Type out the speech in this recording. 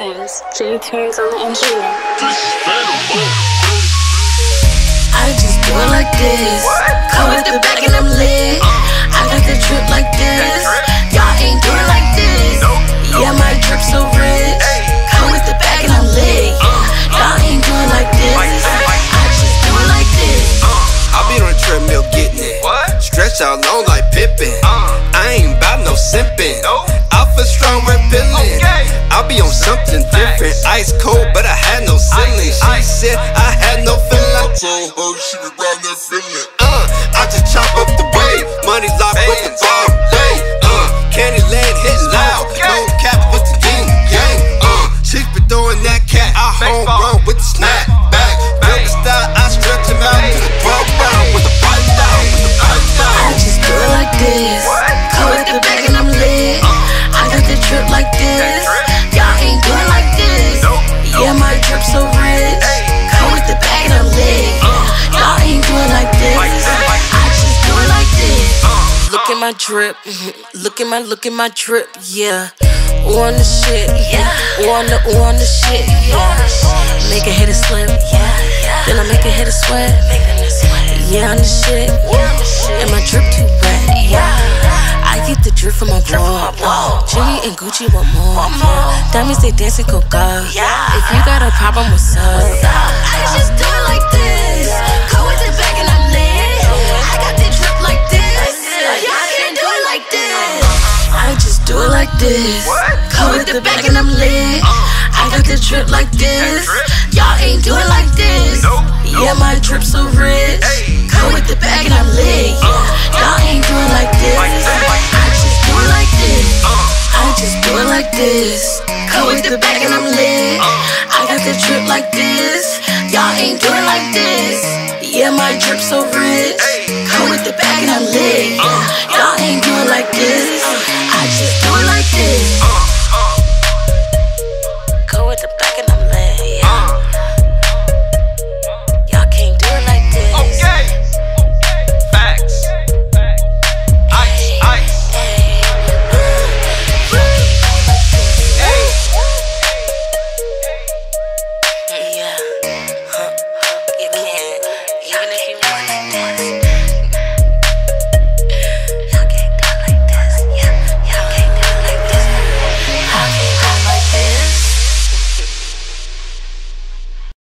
Studios. Jay Terrence on the engineer. I just do it like this. Come with the back and I'm lit. I got the drip like this. Y'all ain't do it like this. Yeah, my drip so rich. Come with the back and I'm lit. Y'all ain't do it like this. I just do it like this. I be on a treadmill getting it. What? Stretch out long like Pippen. Uh. I ain't bout no simping. Nope. Alpha strong red pillin'. Okay. I be on something different. Ice cold, but I had no ceiling. She said I had no feeling. My drip. Mm-hmm. Look at my look at my drip. Yeah. On the shit. Yeah. On the on the shit. Yeah. Make a hit a slip. Yeah. Then I make a hit a sweat. Yeah, on the shit. Yeah, and my drip too wet. Yeah. I get the drip from my wall. Jimmy and Gucci want more. Diamonds they dancing coca. Yeah. If you got a problem, what's up? I just do like this. Come with the back and I'm lit. I got the drip like this. Y'all ain't do it like this. Yeah, my drip so rich. Come with the back and I'm lit. Yeah. Y'all ain't do it like this. Like that, like I just do it like this. I just do it like this. Come with the back and I'm lit. I got the drip like this. Y'all ain't do it like this. Yeah, my drip so rich. Come with the back and I'm lit.